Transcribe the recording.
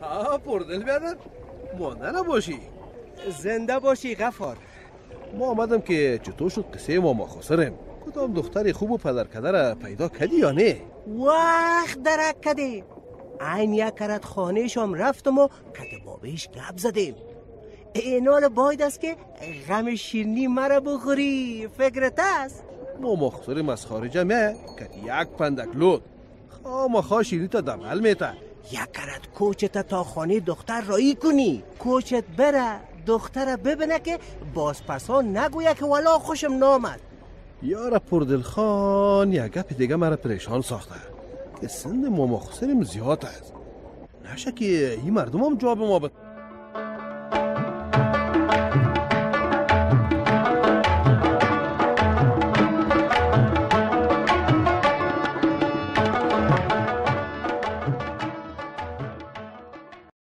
ها پردل بیادر مانده نباشی زنده باشی غفار. ما آمدم که چطور شد قصه ما ما خسرم کدام دختر خوب و پدر کدر پیدا کدی یا نه؟ وقت درک کده این یک کرد خانه شام رفتم و کت بابیش گپ زدیم. اینال باید است که غم شیرنی مرا بخوری. فکرت است؟ ما ما خسرم از خارج همه کدی یک پندک لود خواما خواه شیرنی تا دبل میته یک کرد کوچت تا خانه دختر رایی کنی. کوچت بره دختر ببینه که باز پسا نگویه که والا خوشم نامد. یار پردل خان یک گپ دیگه مرا پریشان ساخته. که سند ماما خسرم زیاد است. نشه که این مردم هم جواب ما بد